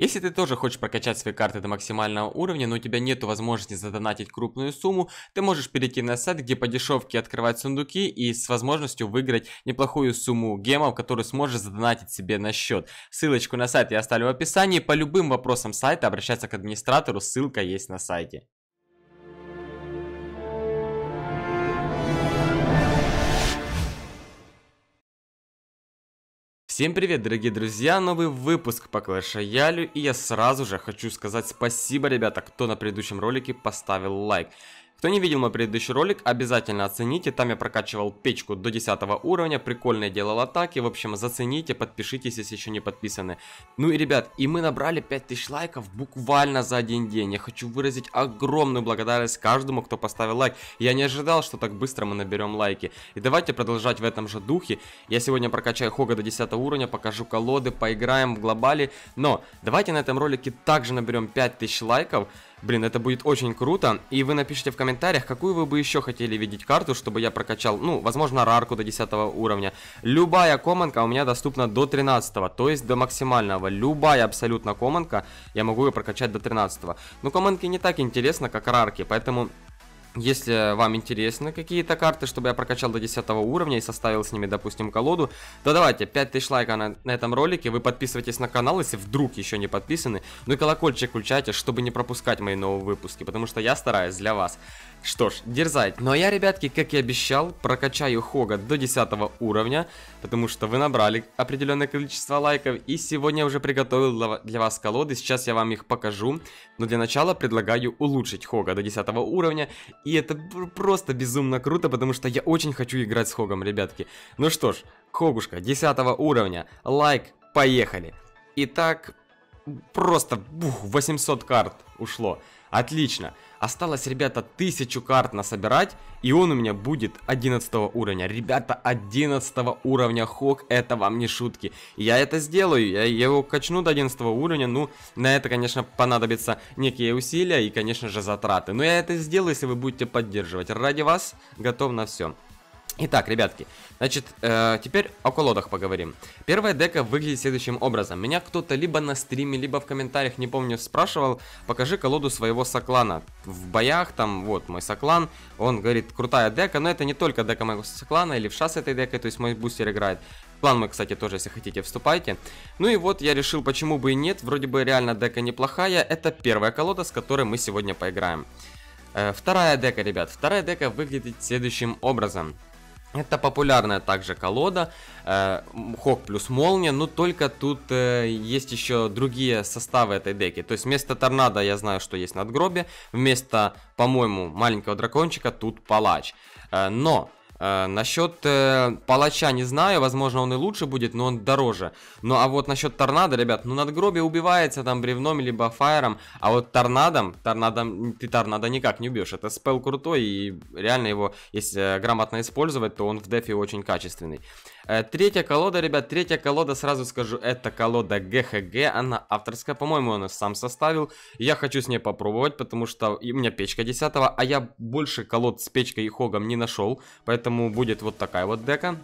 Если ты тоже хочешь прокачать свои карты до максимального уровня, но у тебя нет возможности задонатить крупную сумму, ты можешь перейти на сайт, где по дешевке открывать сундуки и с возможностью выиграть неплохую сумму гемов, которую сможешь задонатить себе на счет. Ссылочку на сайт я оставлю в описании. По любым вопросам сайта обращаться к администратору, ссылка есть на сайте. Всем привет, дорогие друзья, новый выпуск по Clash Royale, и я сразу же хочу сказать спасибо, ребята, кто на предыдущем ролике поставил лайк. Кто не видел мой предыдущий ролик, обязательно оцените, там я прокачивал печку до 10 уровня, прикольно делал атаки, в общем, зацените, подпишитесь, если еще не подписаны. Ну и, ребят, и мы набрали 5000 лайков буквально за один день, я хочу выразить огромную благодарность каждому, кто поставил лайк, я не ожидал, что так быстро мы наберем лайки. И давайте продолжать в этом же духе, я сегодня прокачаю Хога до 10 уровня, покажу колоды, поиграем в глобале, но давайте на этом ролике также наберем 5000 лайков, Блин, это будет очень круто. И вы напишите в комментариях, какую вы бы еще хотели видеть карту, чтобы я прокачал, ну, возможно, рарку до 10 уровня. Любая команка у меня доступна до 13, то есть до максимального. Любая абсолютно команка, я могу ее прокачать до 13. Но команки не так интересно, как рарки, поэтому если вам интересны какие-то карты, чтобы я прокачал до 10 уровня и составил с ними, допустим, колоду, то давайте 5000 лайков на, на этом ролике, вы подписывайтесь на канал, если вдруг еще не подписаны, ну и колокольчик включайте, чтобы не пропускать мои новые выпуски, потому что я стараюсь для вас. Что ж, дерзайте. Ну а я, ребятки, как и обещал, прокачаю Хога до 10 уровня, потому что вы набрали определенное количество лайков, и сегодня я уже приготовил для вас колоды, сейчас я вам их покажу, но для начала предлагаю улучшить Хога до 10 уровня, и это просто безумно круто, потому что я очень хочу играть с Хогом, ребятки. Ну что ж, Хогушка 10 уровня, лайк, поехали. Итак, просто бух, 800 карт ушло. Отлично. Осталось, ребята, тысячу карт насобирать, и он у меня будет 11 уровня. Ребята, 11 уровня Хок, это вам не шутки. Я это сделаю, я его качну до 11 уровня, ну, на это, конечно, понадобятся некие усилия и, конечно же, затраты. Но я это сделаю, если вы будете поддерживать. Ради вас готов на все. Итак, ребятки, значит, э, теперь о колодах поговорим. Первая дека выглядит следующим образом. Меня кто-то либо на стриме, либо в комментариях, не помню, спрашивал, покажи колоду своего соклана. В боях, там, вот, мой соклан, он говорит, крутая дека, но это не только дека моего соклана, или в с этой декой, то есть мой бустер играет. План мой, кстати, тоже, если хотите, вступайте. Ну и вот я решил, почему бы и нет, вроде бы реально дека неплохая. Это первая колода, с которой мы сегодня поиграем. Э, вторая дека, ребят, вторая дека выглядит следующим образом. Это популярная также колода, э, Хок плюс Молния, но только тут э, есть еще другие составы этой деки. То есть вместо Торнадо я знаю, что есть надгробие, вместо, по-моему, маленького дракончика тут Палач. Э, но насчет э, палача не знаю, возможно он и лучше будет, но он дороже. Ну а вот насчет торнадо, ребят, ну надгробие убивается там бревном либо фаером, а вот торнадом, торнадом, ты торнадо никак не убьешь. Это спел крутой и реально его, если э, грамотно использовать, то он в дефе очень качественный. Э, третья колода, ребят, третья колода, сразу скажу, это колода ГХГ, она авторская, по-моему, он сам составил. Я хочу с ней попробовать, потому что у меня печка 10 а я больше колод с печкой и хогом не нашел, поэтому будет вот такая вот дека.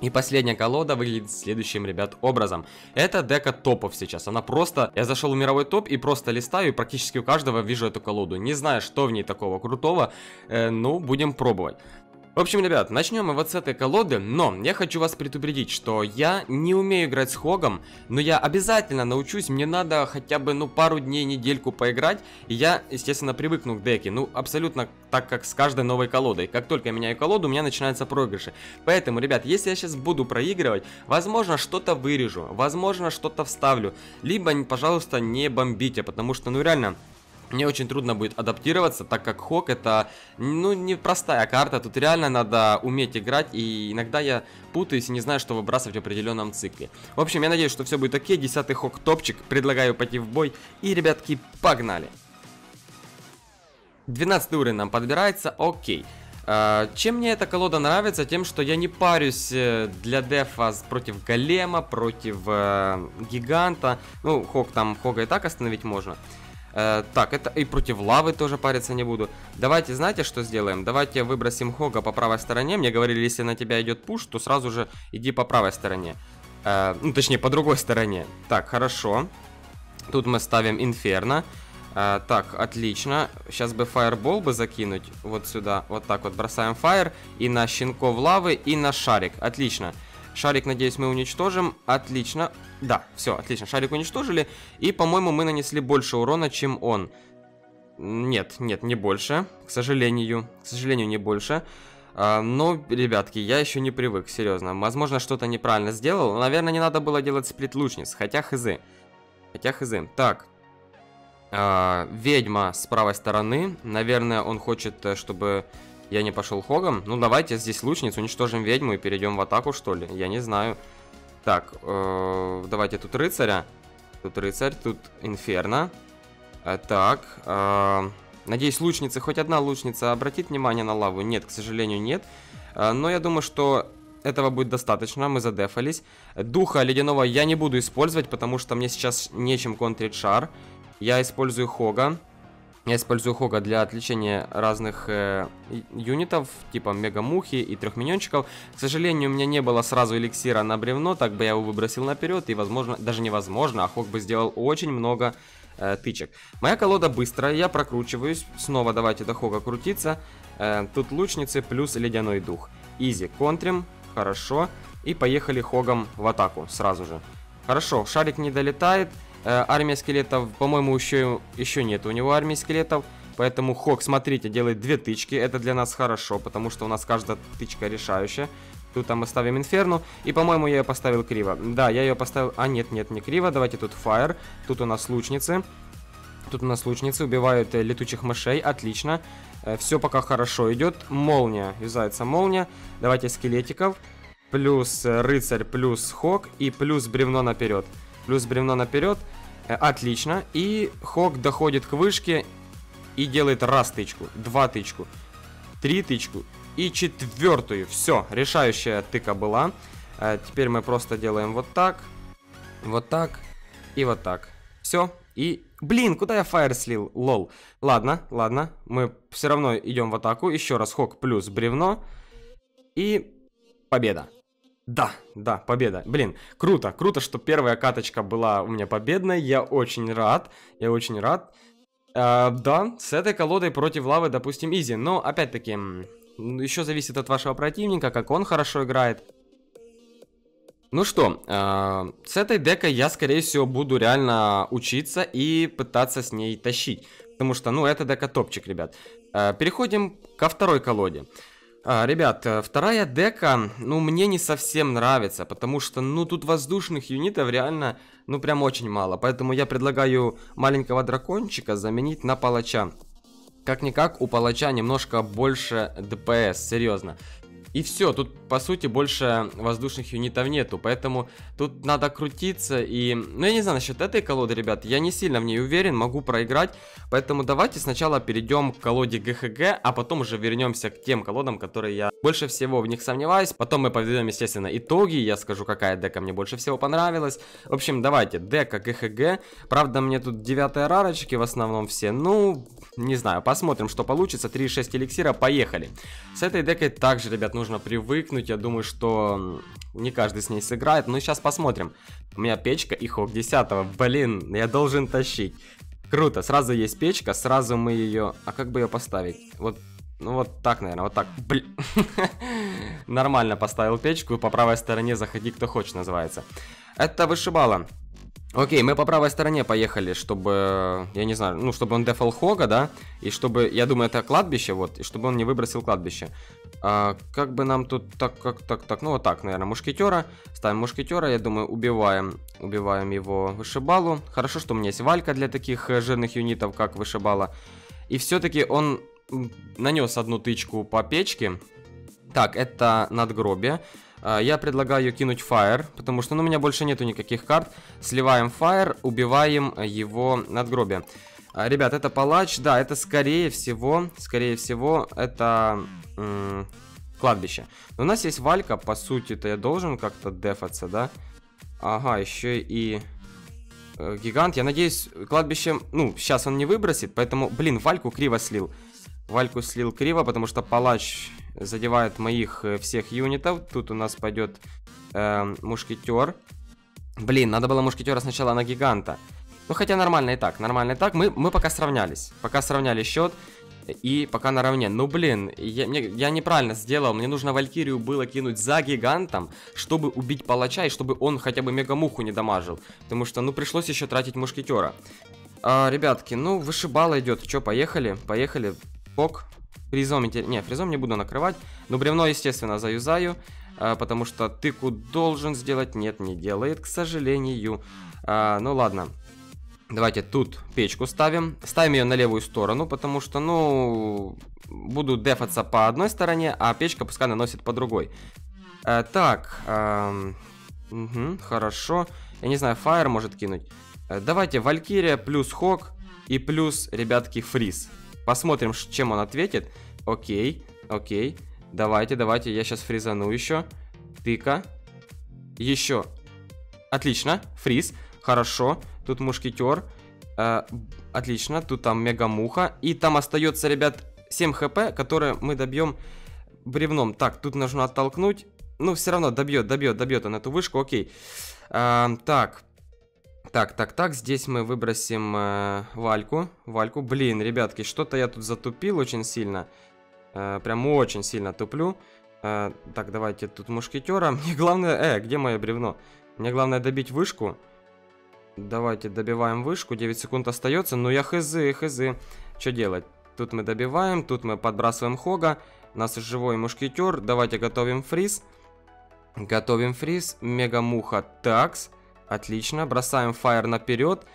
И последняя колода выглядит следующим, ребят, образом. Это дека топов сейчас. Она просто... Я зашел в мировой топ и просто листаю, и практически у каждого вижу эту колоду. Не знаю, что в ней такого крутого, э, ну, будем пробовать. В общем, ребят, начнем мы вот с этой колоды, но я хочу вас предупредить, что я не умею играть с Хогом, но я обязательно научусь, мне надо хотя бы, ну, пару дней, недельку поиграть, и я, естественно, привыкну к деке, ну, абсолютно так, как с каждой новой колодой. Как только я меняю колоду, у меня начинаются проигрыши. Поэтому, ребят, если я сейчас буду проигрывать, возможно, что-то вырежу, возможно, что-то вставлю, либо, пожалуйста, не бомбите, потому что, ну, реально... Мне очень трудно будет адаптироваться, так как Хок это, ну, непростая карта, тут реально надо уметь играть, и иногда я путаюсь и не знаю, что выбрасывать в определенном цикле. В общем, я надеюсь, что все будет окей, десятый Хок топчик, предлагаю пойти в бой, и, ребятки, погнали! 12 уровень нам подбирается, окей. А, чем мне эта колода нравится? Тем, что я не парюсь э, для дефа против голема, против э, гиганта. Ну, Хок там, Хога и так остановить можно. Э, так, это и против лавы тоже париться не буду. Давайте, знаете, что сделаем? Давайте выбросим Хога по правой стороне. Мне говорили, если на тебя идет пуш, то сразу же иди по правой стороне. Э, ну, точнее, по другой стороне. Так, хорошо. Тут мы ставим Инферно. А, так, отлично. Сейчас бы фаербол бы закинуть вот сюда. Вот так вот бросаем фаер. И на щенков лавы, и на шарик. Отлично. Шарик, надеюсь, мы уничтожим. Отлично. Да, все, отлично. Шарик уничтожили. И, по-моему, мы нанесли больше урона, чем он. Нет, нет, не больше. К сожалению. К сожалению, не больше. А, но, ребятки, я еще не привык, серьезно. Возможно, что-то неправильно сделал. Наверное, не надо было делать сплит лучниц. Хотя хз. Хотя хз. Так. А, ведьма с правой стороны. Наверное, он хочет, э, чтобы я не пошел хогом. Ну, давайте здесь лучниц, уничтожим ведьму и перейдем в атаку, что ли. Я не знаю. Так, э, давайте тут рыцаря. Тут рыцарь, тут инферно. Э, так, э, надеюсь, лучница, хоть одна лучница обратит внимание на лаву. Нет, к сожалению, нет. Э, но я думаю, что этого будет достаточно, мы задефались. Духа ледяного я не буду использовать, потому что мне сейчас нечем контрить шар. Я использую Хога. Я использую Хога для отвлечения разных э, юнитов, типа Мегамухи и трех миньончиков. К сожалению, у меня не было сразу эликсира на бревно, так бы я его выбросил наперед, и, возможно, даже невозможно, а Хог бы сделал очень много э, тычек. Моя колода быстрая, я прокручиваюсь, снова давайте до Хога крутиться. Э, тут лучницы плюс ледяной дух. Изи, контрим, хорошо. И поехали Хогом в атаку сразу же. Хорошо, шарик не долетает. Э, армия скелетов, по-моему, еще, еще нет у него армии скелетов. Поэтому Хок, смотрите, делает две тычки. Это для нас хорошо, потому что у нас каждая тычка решающая. Тут там мы ставим инферну. И, по-моему, я ее поставил криво. Да, я ее поставил... А, нет, нет, не криво. Давайте тут фаер. Тут у нас лучницы. Тут у нас лучницы убивают э, летучих мышей. Отлично. Э, все пока хорошо идет. Молния. Юзается молния. Давайте скелетиков. Плюс э, рыцарь, плюс хок. И плюс бревно наперед плюс бревно наперед. Э, отлично. И Хок доходит к вышке и делает раз тычку, два тычку, три тычку и четвертую. Все, решающая тыка была. Э, теперь мы просто делаем вот так, вот так и вот так. Все. И, блин, куда я фаер слил? Лол. Ладно, ладно. Мы все равно идем в атаку. Еще раз Хок плюс бревно. И победа. Да, да, победа. Блин, круто, круто, что первая каточка была у меня победной. Я очень рад, я очень рад. Э, да, с этой колодой против лавы, допустим, изи. Но, опять-таки, еще зависит от вашего противника, как он хорошо играет. Ну что, э, с этой декой я, скорее всего, буду реально учиться и пытаться с ней тащить. Потому что, ну, это дека топчик, ребят. Э, переходим ко второй колоде. А, ребят, э, вторая дека, ну, мне не совсем нравится, потому что, ну, тут воздушных юнитов реально, ну, прям очень мало. Поэтому я предлагаю маленького дракончика заменить на палача. Как-никак, у палача немножко больше ДПС, серьезно. И все, тут по сути больше воздушных юнитов нету, поэтому тут надо крутиться и... Ну я не знаю насчет этой колоды, ребят, я не сильно в ней уверен, могу проиграть, поэтому давайте сначала перейдем к колоде ГХГ, а потом уже вернемся к тем колодам, которые я больше всего в них сомневаюсь. Потом мы подведем, естественно, итоги, я скажу, какая дека мне больше всего понравилась. В общем, давайте, дека ГХГ, правда мне тут девятые рарочки в основном все, ну, не знаю, посмотрим, что получится, 3-6 эликсира, поехали. С этой декой также, ребят, нужно привыкнуть. Я думаю, что не каждый с ней сыграет. Но сейчас посмотрим. У меня печка и хок 10 Блин, я должен тащить. Круто, сразу есть печка, сразу мы ее... А как бы ее поставить? Вот, ну вот так, наверное, вот так. Блин. Нормально поставил печку, по правой стороне заходи, кто хочет, называется. Это вышибало. Окей, мы по правой стороне поехали, чтобы, я не знаю, ну, чтобы он дефал Хога, да, и чтобы, я думаю, это кладбище, вот, и чтобы он не выбросил кладбище. А, как бы нам тут, так, как, так, так, ну, вот так, наверное, мушкетера, ставим мушкетера, я думаю, убиваем, убиваем его вышибалу. Хорошо, что у меня есть валька для таких э, жирных юнитов, как вышибала. И все-таки он нанес одну тычку по печке. Так, это надгробие. А, я предлагаю кинуть Fire, потому что ну, у меня больше нету никаких карт. Сливаем Fire, убиваем его надгробие. А, ребят, это палач, да, это скорее всего, скорее всего, это кладбище. Но у нас есть Валька, по сути-то я должен как-то дефаться, да? Ага, еще и э, гигант. Я надеюсь, кладбище, ну, сейчас он не выбросит, поэтому, блин, Вальку криво слил. Вальку слил криво, потому что палач задевает моих э, всех юнитов. Тут у нас пойдет э, мушкетер. Блин, надо было мушкетера сначала на гиганта. Ну, хотя нормально и так, нормально и так. Мы, мы пока сравнялись. Пока сравняли счет. И пока наравне. Ну, блин, я, мне, я неправильно сделал. Мне нужно Валькирию было кинуть за гигантом, чтобы убить палача, и чтобы он хотя бы мегамуху не дамажил. Потому что, ну, пришлось еще тратить мушкетера. А, ребятки, ну, вышибала идет. Че, поехали? Поехали. Ок. Фризом, не, фризом не буду накрывать. Но бревно, естественно, заюзаю. А, потому что тыку должен сделать. Нет, не делает, к сожалению. А, ну, ладно. Давайте тут печку ставим. Ставим ее на левую сторону, потому что, ну, буду дефаться по одной стороне, а печка пускай наносит по другой. Э, так, э, угу, хорошо. Я не знаю, Fire может кинуть. Э, давайте Валькирия плюс Хок и плюс, ребятки, Фриз. Посмотрим, чем он ответит. Окей, окей. Давайте, давайте, я сейчас фризану еще. Тыка. Еще. Отлично, фриз. Хорошо. Тут мушкетер. Э, отлично. Тут там мега-муха. И там остается, ребят, 7 хп, которые мы добьем бревном. Так, тут нужно оттолкнуть. Ну, все равно добьет, добьет, добьет он эту вышку. Окей. Э, так. Так, так, так. Здесь мы выбросим э, Вальку. Вальку. Блин, ребятки, что-то я тут затупил очень сильно. Э, прям очень сильно туплю. Э, так, давайте тут мушкетера. Мне главное... Э, где мое бревно? Мне главное добить вышку. Давайте добиваем вышку. 9 секунд остается. Но я хз, хз. Что делать? Тут мы добиваем. Тут мы подбрасываем хога. У нас живой мушкетер. Давайте готовим фриз. Готовим фриз. Мега-муха. Такс. Отлично. Бросаем фаер наперед.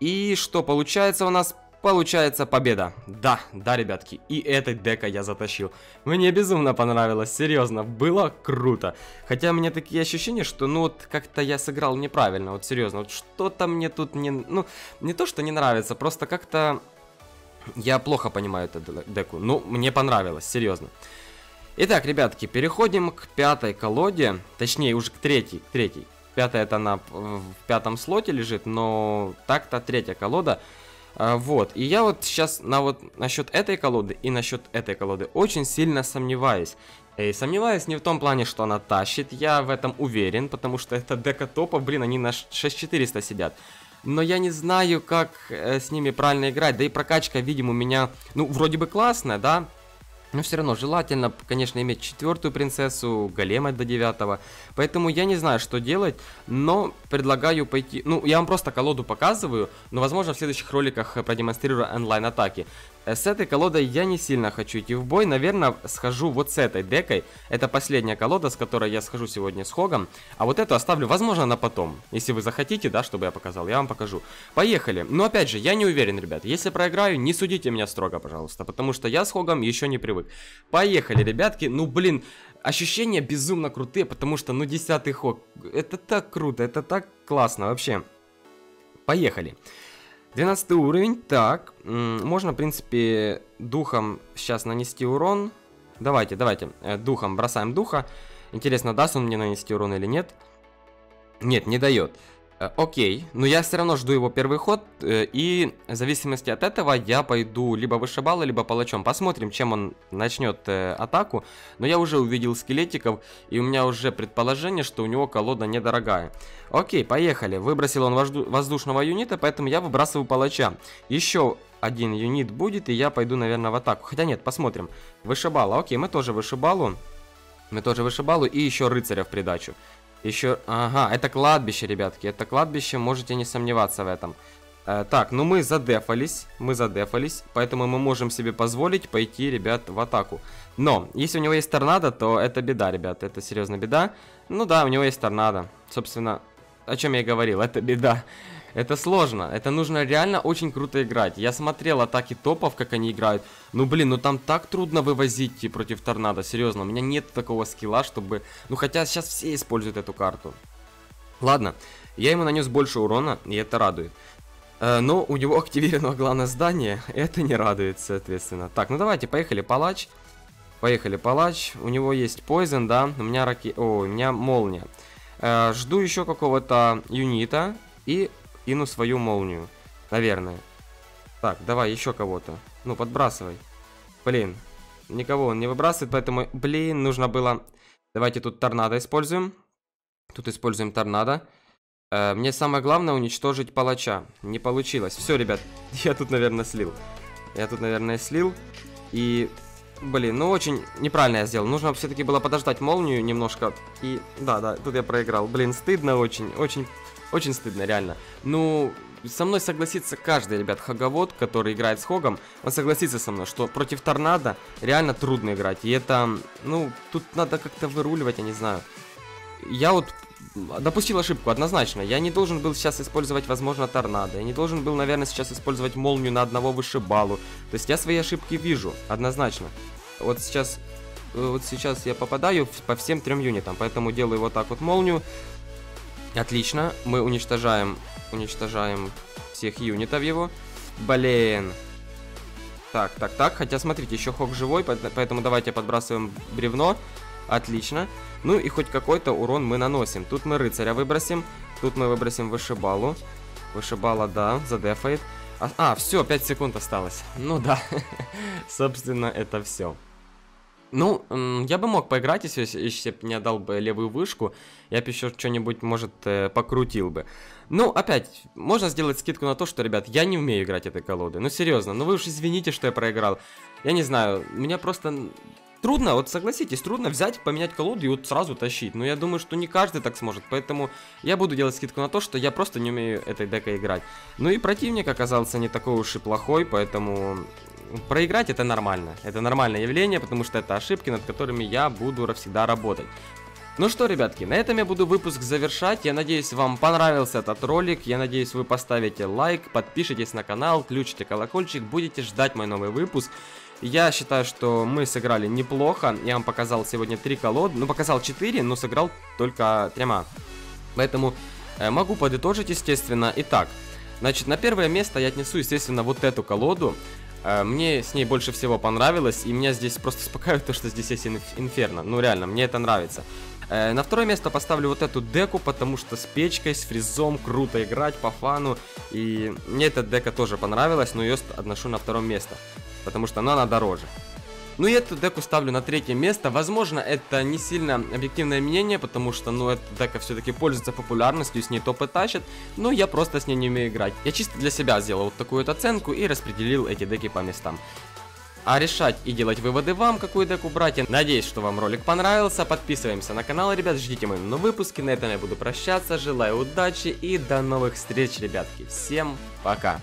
И что получается у нас? Получается победа. Да, да, ребятки, и этой дека я затащил. Мне безумно понравилось, серьезно, было круто. Хотя у меня такие ощущения, что ну вот как-то я сыграл неправильно, вот серьезно. Вот что-то мне тут не... Ну, не то, что не нравится, просто как-то... Я плохо понимаю эту деку. Ну, мне понравилось, серьезно. Итак, ребятки, переходим к пятой колоде. Точнее, уже к третьей. К третьей. Пятая это она в пятом слоте лежит, но так-то третья колода. А, вот, и я вот сейчас на вот насчет этой колоды и насчет этой колоды очень сильно сомневаюсь. И сомневаюсь не в том плане, что она тащит, я в этом уверен, потому что это дека топов, блин, они на 6400 сидят. Но я не знаю, как э, с ними правильно играть, да и прокачка, видимо, у меня, ну, вроде бы классная, да, но все равно желательно, конечно, иметь четвертую принцессу, голема до девятого. Поэтому я не знаю, что делать, но предлагаю пойти... Ну, я вам просто колоду показываю, но, возможно, в следующих роликах продемонстрирую онлайн-атаки. С этой колодой я не сильно хочу идти в бой. Наверное, схожу вот с этой декой. Это последняя колода, с которой я схожу сегодня с Хогом. А вот эту оставлю, возможно, на потом. Если вы захотите, да, чтобы я показал, я вам покажу. Поехали. Но опять же, я не уверен, ребят. Если проиграю, не судите меня строго, пожалуйста. Потому что я с Хогом еще не привык. Поехали, ребятки. Ну, блин, ощущения безумно крутые, потому что, ну, десятый Хог. Это так круто, это так классно вообще. Поехали. 12 уровень, так, можно, в принципе, духом сейчас нанести урон. Давайте, давайте, э, духом бросаем духа. Интересно, даст он мне нанести урон или нет? Нет, не дает. Э, окей, но я все равно жду его первый ход, э, и в зависимости от этого я пойду либо вышибала, либо палачом. Посмотрим, чем он начнет э, атаку. Но я уже увидел скелетиков, и у меня уже предположение, что у него колода недорогая. Окей, поехали. Выбросил он воздушного юнита, поэтому я выбрасываю палача. Еще один юнит будет, и я пойду, наверное, в атаку. Хотя нет, посмотрим. Вышибала, окей, мы тоже вышибалу. Мы тоже вышибалу, и еще рыцаря в придачу. Еще, ага, это кладбище, ребятки, это кладбище, можете не сомневаться в этом. Э, так, ну мы задефались, мы задефались, поэтому мы можем себе позволить пойти, ребят, в атаку. Но, если у него есть торнадо, то это беда, ребят, это серьезно беда. Ну да, у него есть торнадо, собственно, о чем я и говорил, это беда. Это сложно, это нужно реально очень круто играть. Я смотрел атаки топов, как они играют. Ну блин, ну там так трудно вывозить против торнадо, серьезно. У меня нет такого скилла, чтобы... Ну хотя сейчас все используют эту карту. Ладно, я ему нанес больше урона, и это радует. Э, но у него активировано главное здание, это не радует, соответственно. Так, ну давайте, поехали, палач. Поехали, палач. У него есть poison, да, у меня раки... О, у меня молния. Э, жду еще какого-то юнита. И кину свою молнию. Наверное. Так, давай еще кого-то. Ну, подбрасывай. Блин. Никого он не выбрасывает, поэтому... Блин, нужно было... Давайте тут торнадо используем. Тут используем торнадо. Э, мне самое главное уничтожить палача. Не получилось. Все, ребят, я тут, наверное, слил. Я тут, наверное, слил. И, блин, ну очень неправильно я сделал. Нужно все-таки было подождать молнию немножко. И, да, да, тут я проиграл. Блин, стыдно очень, очень, очень стыдно, реально. Ну, со мной согласится каждый, ребят, хоговод, который играет с Хогом, он согласится со мной, что против торнадо реально трудно играть. И это, ну, тут надо как-то выруливать, я не знаю. Я вот допустил ошибку, однозначно. Я не должен был сейчас использовать, возможно, торнадо. Я не должен был, наверное, сейчас использовать молнию на одного вышибалу. То есть я свои ошибки вижу, однозначно. Вот сейчас, э, вот сейчас я попадаю по всем трем юнитам, поэтому делаю вот так вот молнию. Отлично, мы уничтожаем, уничтожаем всех юнитов его. Блин. Так, так, так, хотя смотрите, еще Хок живой, поэтому давайте подбрасываем бревно. Отлично. Ну и хоть какой-то урон мы наносим. Тут мы рыцаря выбросим. Тут мы выбросим вышибалу. Вышибала, да, задефает. А, а все, 5 секунд осталось. Ну да, собственно, это все. Ну, я бы мог поиграть, если, если бы не отдал бы левую вышку. Я бы еще что-нибудь, может, э, покрутил бы. Ну, опять, можно сделать скидку на то, что, ребят, я не умею играть этой колоды. Ну, серьезно, ну вы уж извините, что я проиграл. Я не знаю, меня просто Трудно, вот согласитесь, трудно взять, поменять колоду и вот сразу тащить. Но я думаю, что не каждый так сможет. Поэтому я буду делать скидку на то, что я просто не умею этой декой играть. Ну и противник оказался не такой уж и плохой, поэтому проиграть это нормально. Это нормальное явление, потому что это ошибки, над которыми я буду всегда работать. Ну что, ребятки, на этом я буду выпуск завершать. Я надеюсь, вам понравился этот ролик. Я надеюсь, вы поставите лайк, подпишитесь на канал, включите колокольчик, будете ждать мой новый выпуск. Я считаю, что мы сыграли неплохо. Я вам показал сегодня три колоды. Ну, показал четыре, но сыграл только тремя. Поэтому э, могу подытожить, естественно. Итак, значит, на первое место я отнесу, естественно, вот эту колоду. Э, мне с ней больше всего понравилось, и меня здесь просто успокаивает то, что здесь есть инферно. Ну, реально, мне это нравится. Э, на второе место поставлю вот эту деку, потому что с печкой, с фризом круто играть по фану. И мне эта дека тоже понравилась, но ее отношу на второе место потому что она, она дороже. Ну и эту деку ставлю на третье место. Возможно, это не сильно объективное мнение, потому что, ну, эта дека все-таки пользуется популярностью, с ней топы тащат, но я просто с ней не умею играть. Я чисто для себя сделал вот такую вот оценку и распределил эти деки по местам. А решать и делать выводы вам, какую деку брать. Я надеюсь, что вам ролик понравился. Подписываемся на канал, ребят, ждите мои новые выпуски. На этом я буду прощаться. Желаю удачи и до новых встреч, ребятки. Всем пока.